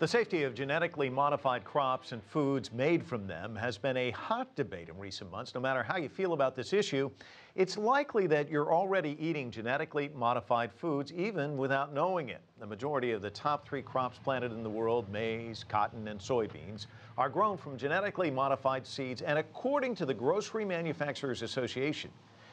The safety of genetically modified crops and foods made from them has been a hot debate in recent months. No matter how you feel about this issue, it's likely that you're already eating genetically modified foods even without knowing it. The majority of the top three crops planted in the world, maize, cotton, and soybeans, are grown from genetically modified seeds. And according to the Grocery Manufacturers Association,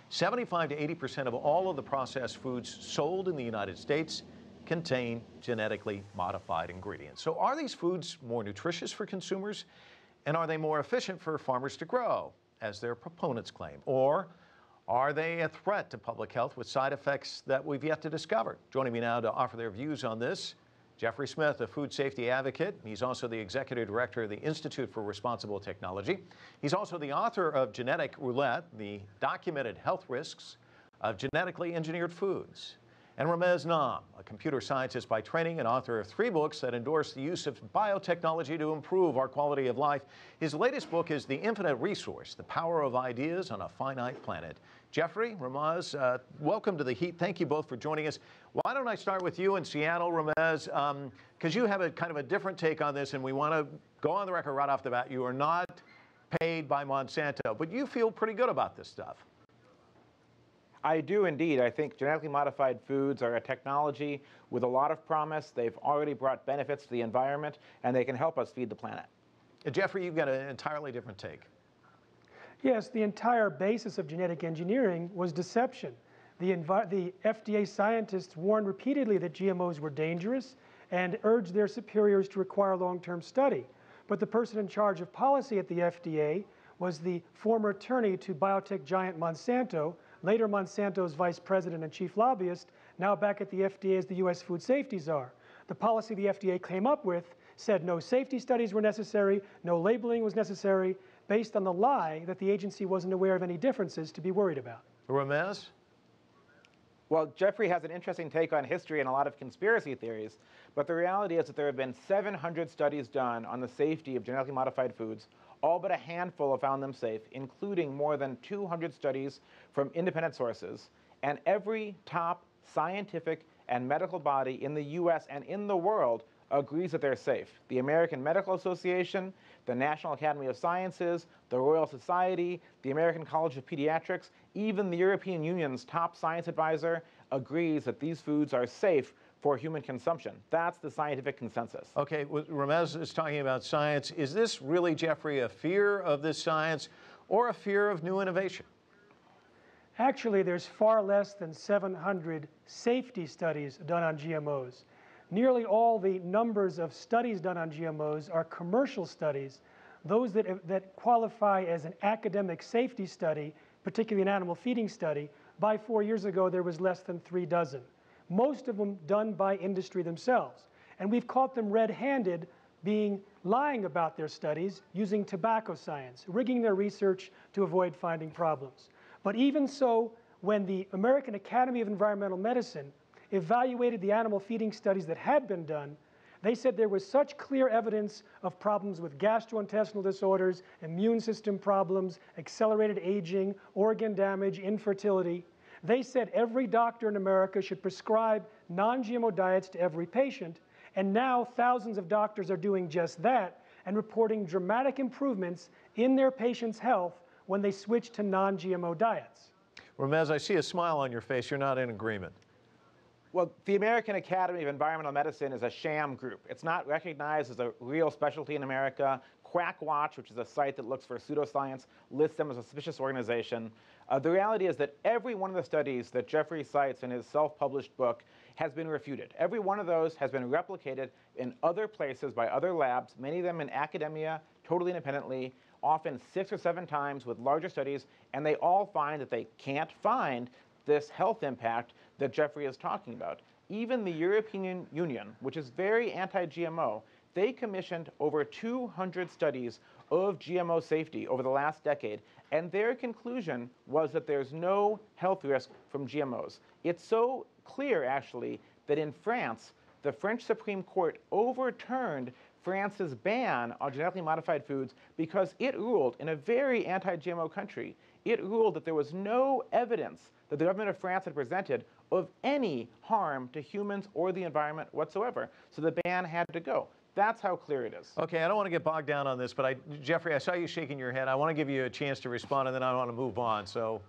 75 to 80 percent of all of the processed foods sold in the United States contain genetically modified ingredients. So, are these foods more nutritious for consumers? And are they more efficient for farmers to grow, as their proponents claim? Or are they a threat to public health with side effects that we've yet to discover? Joining me now to offer their views on this, Jeffrey Smith, a food safety advocate. He's also the executive director of the Institute for Responsible Technology. He's also the author of Genetic Roulette, the documented health risks of genetically engineered foods and Ramez Naam, a computer scientist by training and author of three books that endorse the use of biotechnology to improve our quality of life. His latest book is The Infinite Resource The Power of Ideas on a Finite Planet. Jeffrey, Ramez, uh, welcome to the Heat. Thank you both for joining us. Why don't I start with you in Seattle, Ramez, because um, you have a kind of a different take on this, and we want to go on the record right off the bat. You are not paid by Monsanto, but you feel pretty good about this stuff. I do indeed. I think genetically modified foods are a technology with a lot of promise. They've already brought benefits to the environment, and they can help us feed the planet. Uh, Jeffrey, you've got an entirely different take. Yes, the entire basis of genetic engineering was deception. The, the FDA scientists warned repeatedly that GMOs were dangerous and urged their superiors to require long-term study. But the person in charge of policy at the FDA was the former attorney to biotech giant Monsanto, later Monsanto's vice president and chief lobbyist, now back at the FDA as the U.S. food safety czar. The policy the FDA came up with said no safety studies were necessary, no labeling was necessary, based on the lie that the agency wasn't aware of any differences to be worried about. Ramez? Well, Jeffrey has an interesting take on history and a lot of conspiracy theories, but the reality is that there have been 700 studies done on the safety of genetically modified foods all but a handful have found them safe, including more than 200 studies from independent sources. And every top scientific and medical body in the US and in the world agrees that they're safe. The American Medical Association, the National Academy of Sciences, the Royal Society, the American College of Pediatrics, even the European Union's top science advisor agrees that these foods are safe for human consumption. That's the scientific consensus. Okay, well, Ramez is talking about science. Is this really, Jeffrey, a fear of this science or a fear of new innovation? Actually, there's far less than 700 safety studies done on GMOs. Nearly all the numbers of studies done on GMOs are commercial studies. Those that, that qualify as an academic safety study, particularly an animal feeding study, by four years ago there was less than three dozen most of them done by industry themselves. And we've caught them red-handed being lying about their studies using tobacco science, rigging their research to avoid finding problems. But even so, when the American Academy of Environmental Medicine evaluated the animal feeding studies that had been done, they said there was such clear evidence of problems with gastrointestinal disorders, immune system problems, accelerated aging, organ damage, infertility, they said every doctor in America should prescribe non-GMO diets to every patient, and now thousands of doctors are doing just that and reporting dramatic improvements in their patients' health when they switch to non-GMO diets. Ramez, I see a smile on your face. You're not in agreement. Well, the American Academy of Environmental Medicine is a sham group. It's not recognized as a real specialty in America. Quackwatch, which is a site that looks for pseudoscience, lists them as a suspicious organization. Uh, the reality is that every one of the studies that Jeffrey cites in his self-published book has been refuted. Every one of those has been replicated in other places by other labs, many of them in academia, totally independently, often six or seven times with larger studies, and they all find that they can't find this health impact that Jeffrey is talking about. Even the European Union, which is very anti-GMO, they commissioned over 200 studies of GMO safety over the last decade, and their conclusion was that there's no health risk from GMOs. It's so clear, actually, that in France, the French Supreme Court overturned France's ban on genetically modified foods because it ruled in a very anti-GMO country, it ruled that there was no evidence that the government of France had presented of any harm to humans or the environment whatsoever. So the ban had to go. That's how clear it is. Okay, I don't want to get bogged down on this, but I, Jeffrey, I saw you shaking your head. I want to give you a chance to respond, and then I want to move on. So,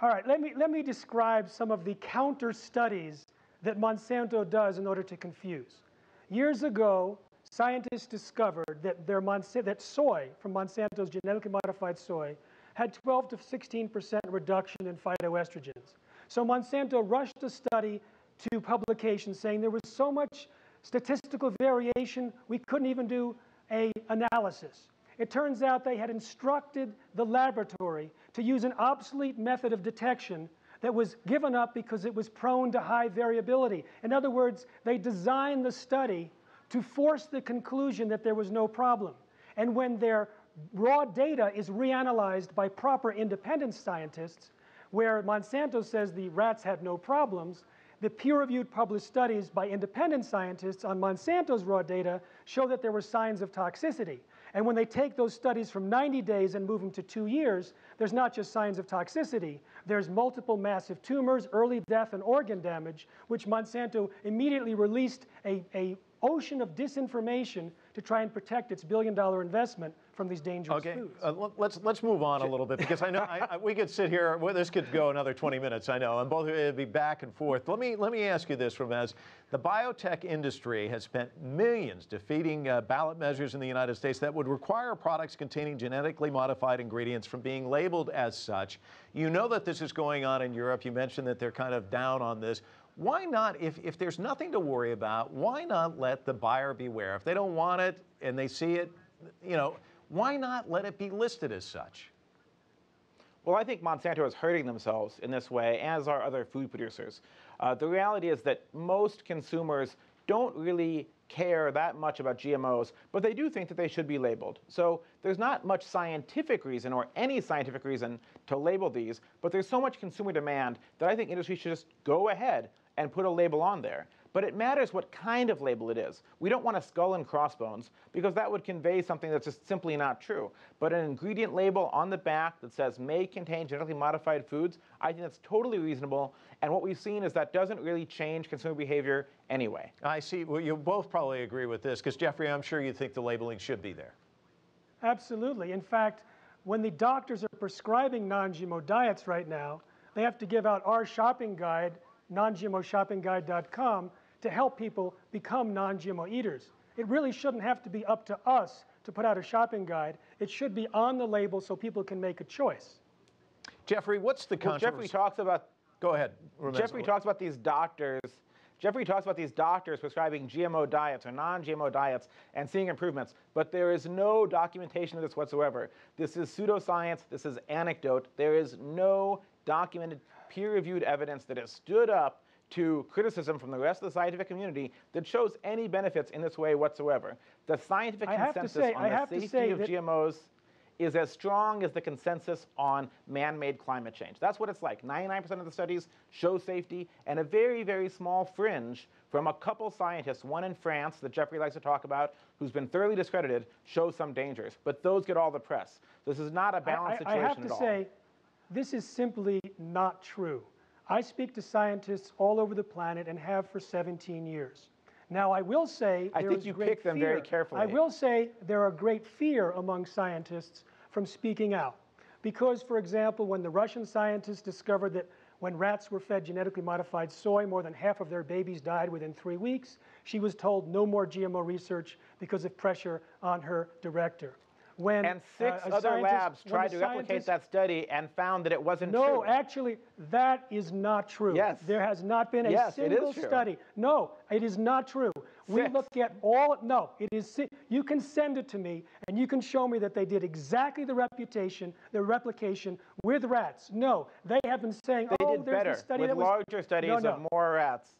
All right, let me, let me describe some of the counter studies that Monsanto does in order to confuse. Years ago, scientists discovered that, their Monsa- that soy from Monsanto's genetically modified soy had 12 to 16 percent reduction in phytoestrogens. So Monsanto rushed a study to publication saying there was so much statistical variation we couldn't even do a analysis. It turns out they had instructed the laboratory to use an obsolete method of detection that was given up because it was prone to high variability. In other words, they designed the study to force the conclusion that there was no problem. And when their raw data is reanalyzed by proper independent scientists, where Monsanto says the rats had no problems, the peer-reviewed published studies by independent scientists on Monsanto's raw data show that there were signs of toxicity. And when they take those studies from 90 days and move them to two years, there's not just signs of toxicity. There's multiple massive tumors, early death, and organ damage, which Monsanto immediately released a, a ocean of disinformation to try and protect its billion dollar investment from these dangerous okay, foods. uh, let- let's let's move on a little bit because I know I, I, we could sit here. Well, this could go another 20 minutes. I know, and both it'd be back and forth. Let me let me ask you this, Ramez. The biotech industry has spent millions defeating uh, ballot measures in the United States that would require products containing genetically modified ingredients from being labeled as such. You know that this is going on in Europe. You mentioned that they're kind of down on this. Why not, if, if there's nothing to worry about, why not let the buyer beware? If they don't want it and they see it, you know, why not let it be listed as such? Well, I think Monsanto is hurting themselves in this way, as are other food producers. Uh, the reality is that most consumers don't really care that much about GMOs, but they do think that they should be labeled. So there's not much scientific reason or any scientific reason to label these, but there's so much consumer demand that I think industry should just go ahead and put a label on there. But it matters what kind of label it is. We don't want a skull and crossbones because that would convey something that's just simply not true. But an ingredient label on the back that says may contain genetically modified foods, I think that's totally reasonable. And what we've seen is that doesn't really change consumer behavior anyway. I see. Well, you both probably agree with this because, Jeffrey, I'm sure you think the labeling should be there. Absolutely. In fact, when the doctors are prescribing non-GMO diets right now, they have to give out our shopping guide, non-GMOshoppingguide.com, to help people become non-GMO eaters. It really shouldn't have to be up to us to put out a shopping guide. It should be on the label so people can make a choice. Jeffrey, what's the Well. Jeffrey talks about Go ahead. Ramez. Jeffrey talks about these doctors. Jeffrey talks about these doctors prescribing GMO diets or non-GMO diets and seeing improvements, but there is no documentation of this whatsoever. This is pseudoscience. This is anecdote. There is no documented, peer-reviewed evidence that has stood up to criticism from the rest of the scientific community that shows any benefits in this way whatsoever. The scientific I consensus say- on I the safety of GMOs is as strong as the consensus on man-made climate change. That's what it's like. 99% of the studies show safety, and a very, very small fringe from a couple scientists, one in France that Jeffrey likes to talk about, who's been thoroughly discredited, shows some dangers. But those get all the press. This is not a balanced I, I situation have to at all. say, this is simply not true. I speak to scientists all over the planet and have for 17 years. Now, I will say I think you pick them very carefully. I will say there are great fear among scientists from speaking out. Because, for example, when the Russian scientists discovered that when rats were fed genetically modified soy, more than half of their babies died within three weeks, she was told no more GMO research because of pressure on her director. When And six uh, other labs tried to replicate that study and found that it wasn't no, true. actually, that is not true. Yes. There has not been a Yes, it is single study. No, it is not true. We Six. look at all, no, it is, you can send it to me and you can show me that they did exactly the reputation, the replication with rats. No, they have been saying, They oh, did there's better this study with that was. larger studies no, no, of more rats.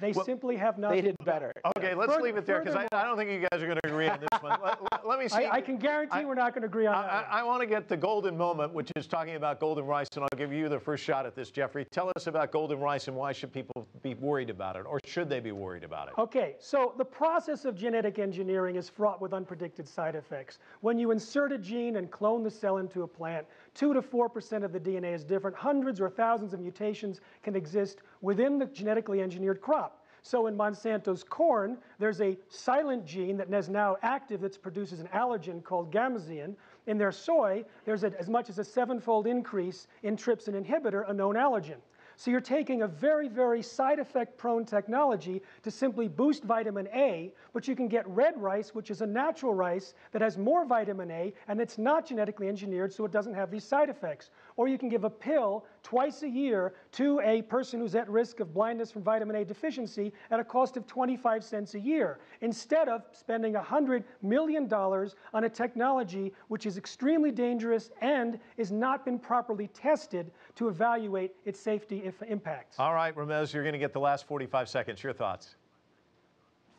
They simply have not. They did better. Okay, let's Further- leave it there because I, I don't think you guys are going to agree on this one. Let, let- me see. I, I can guarantee I- we're not going to agree on that. I, I want to get the golden moment, which is talking about golden rice, and I'll give you the first shot at this, Jeffrey. Tell us about golden rice and why should people be worried about it, or should they be worried about it? Okay, so the process of genetic engineering is fraught with unpredicted side effects. When you insert a gene and clone the cell into a plant, 2 to 4% of the DNA is different. Hundreds or thousands of mutations can exist within the genetically engineered crop. So in Monsanto's corn, there's a silent gene that is now active that produces an allergen called gamma-zein. In their soy, there's a, as much as a sevenfold increase in trypsin inhibitor, a known allergen. So you're taking a very, very side effect prone technology to simply boost vitamin A, but you can get red rice, which is a natural rice that has more vitamin A and it's not genetically engineered so it doesn't have these side effects. Or you can give a pill twice a year to a person who's at risk of blindness from vitamin A deficiency at a cost of 25 cents a year, instead of spending $100 million on a technology which is extremely dangerous and has not been properly tested to evaluate its safety if impacts. All right, Ramez, you're going to get the last 45 seconds. Your thoughts?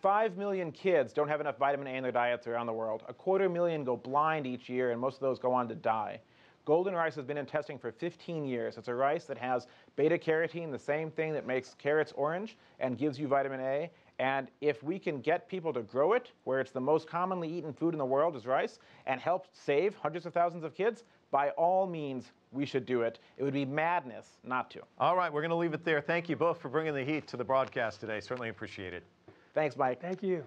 Five million kids don't have enough vitamin A in their diets around the world. A quarter million go blind each year, and most of those go on to die. Golden rice has been in testing for 15 years. It's a rice that has beta carotene, the same thing that makes carrots orange and gives you vitamin A. And if we can get people to grow it, where it's the most commonly eaten food in the world is rice, and help save hundreds of thousands of kids, by all means, we should do it. It would be madness not to. All right, we're going to leave it there. Thank you both for bringing the heat to the broadcast today. Certainly appreciate it. Thanks, Mike. Thank you.